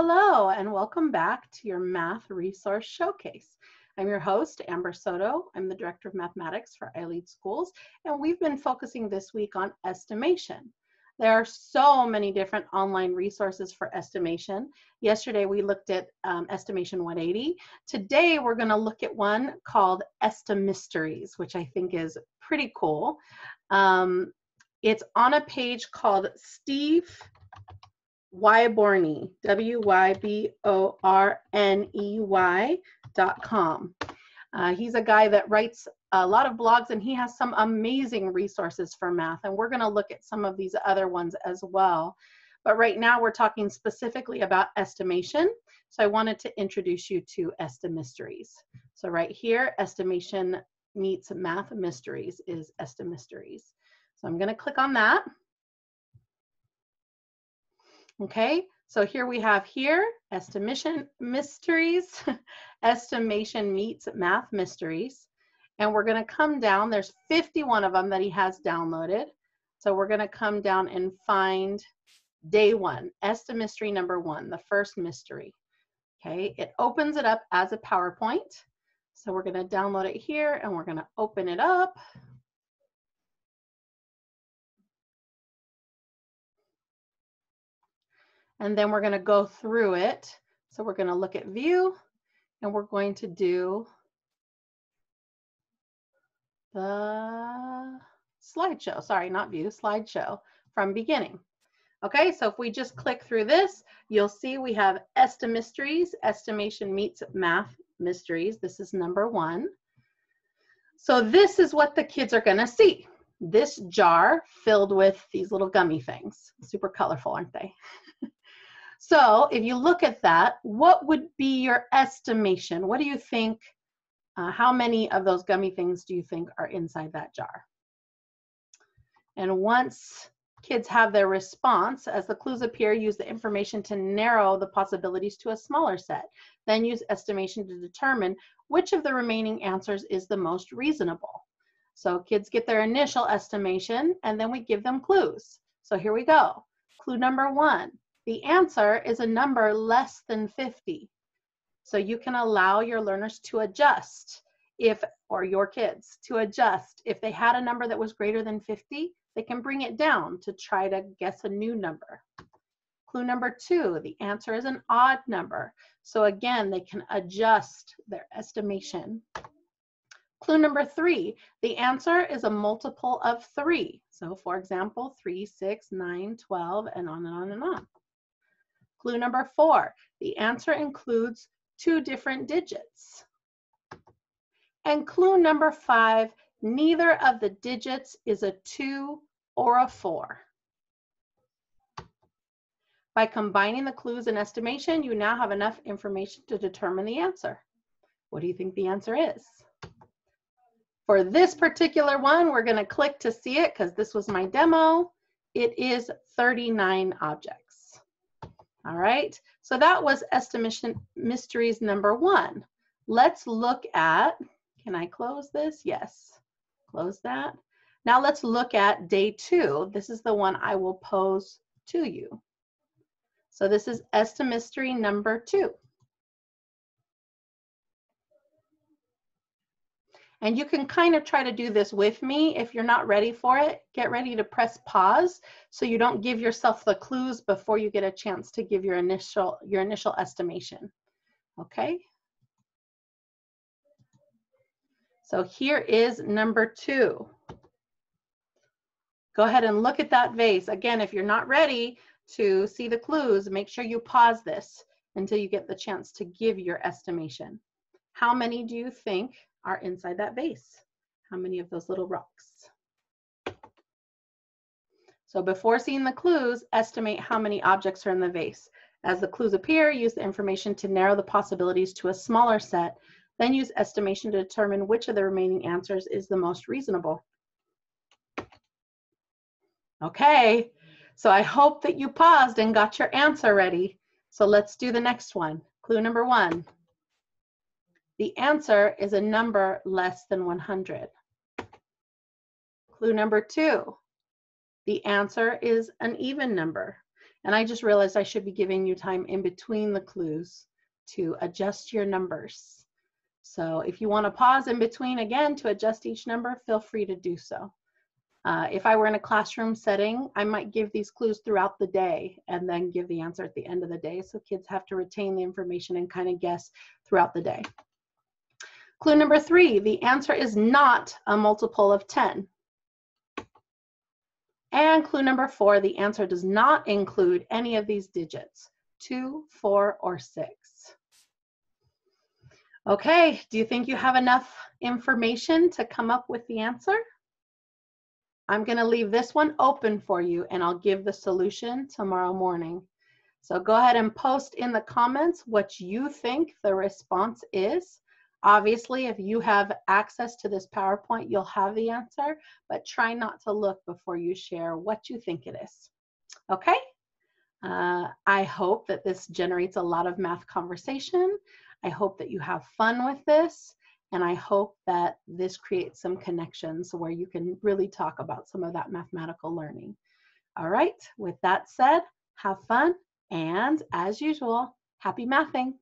Hello, and welcome back to your Math Resource Showcase. I'm your host, Amber Soto. I'm the Director of Mathematics for iLead Schools, and we've been focusing this week on estimation. There are so many different online resources for estimation. Yesterday we looked at um, Estimation 180. Today we're going to look at one called Estimysteries, which I think is pretty cool. Um, it's on a page called Steve Wyborney, W-Y-B-O-R-N-E-Y dot com. Uh, he's a guy that writes a lot of blogs and he has some amazing resources for math. And we're going to look at some of these other ones as well. But right now we're talking specifically about estimation. So I wanted to introduce you to Estimysteries. So right here, estimation meets math mysteries is Estimysteries. So I'm going to click on that. Okay, so here we have here, estimation mysteries, estimation meets math mysteries. And we're gonna come down, there's 51 of them that he has downloaded. So we're gonna come down and find day one, estimystery number one, the first mystery. Okay, it opens it up as a PowerPoint. So we're gonna download it here and we're gonna open it up. And then we're going to go through it. So we're going to look at view and we're going to do the slideshow. Sorry, not view, slideshow from beginning. Okay, so if we just click through this, you'll see we have Estimysteries, estimation meets math mysteries. This is number one. So this is what the kids are gonna see. This jar filled with these little gummy things. Super colorful, aren't they? So if you look at that, what would be your estimation? What do you think, uh, how many of those gummy things do you think are inside that jar? And once kids have their response, as the clues appear, use the information to narrow the possibilities to a smaller set. Then use estimation to determine which of the remaining answers is the most reasonable. So kids get their initial estimation and then we give them clues. So here we go. Clue number one, the answer is a number less than 50. So you can allow your learners to adjust if, or your kids to adjust. If they had a number that was greater than 50, they can bring it down to try to guess a new number. Clue number two, the answer is an odd number. So again, they can adjust their estimation. Clue number three, the answer is a multiple of three. So for example, three, six, nine, 12, and on and on and on. Clue number four, the answer includes two different digits. And clue number five, neither of the digits is a two or a four. By combining the clues and estimation, you now have enough information to determine the answer. What do you think the answer is? For this particular one, we're gonna click to see it because this was my demo. It is 39 objects. All right, so that was estimation mysteries number one. Let's look at, can I close this? Yes, close that. Now let's look at day two. This is the one I will pose to you. So this is estimystery number two. And you can kind of try to do this with me. If you're not ready for it, get ready to press pause so you don't give yourself the clues before you get a chance to give your initial, your initial estimation. Okay? So here is number two. Go ahead and look at that vase. Again, if you're not ready to see the clues, make sure you pause this until you get the chance to give your estimation. How many do you think are inside that vase. How many of those little rocks? So before seeing the clues, estimate how many objects are in the vase. As the clues appear, use the information to narrow the possibilities to a smaller set, then use estimation to determine which of the remaining answers is the most reasonable. Okay, so I hope that you paused and got your answer ready. So let's do the next one. Clue number one. The answer is a number less than 100. Clue number two, the answer is an even number. And I just realized I should be giving you time in between the clues to adjust your numbers. So if you want to pause in between again to adjust each number, feel free to do so. Uh, if I were in a classroom setting, I might give these clues throughout the day and then give the answer at the end of the day. So kids have to retain the information and kind of guess throughout the day. Clue number three, the answer is not a multiple of 10. And clue number four, the answer does not include any of these digits, two, four, or six. Okay, do you think you have enough information to come up with the answer? I'm gonna leave this one open for you and I'll give the solution tomorrow morning. So go ahead and post in the comments what you think the response is. Obviously, if you have access to this PowerPoint, you'll have the answer, but try not to look before you share what you think it is. Okay? Uh, I hope that this generates a lot of math conversation. I hope that you have fun with this, and I hope that this creates some connections where you can really talk about some of that mathematical learning. All right, with that said, have fun, and as usual, happy mathing.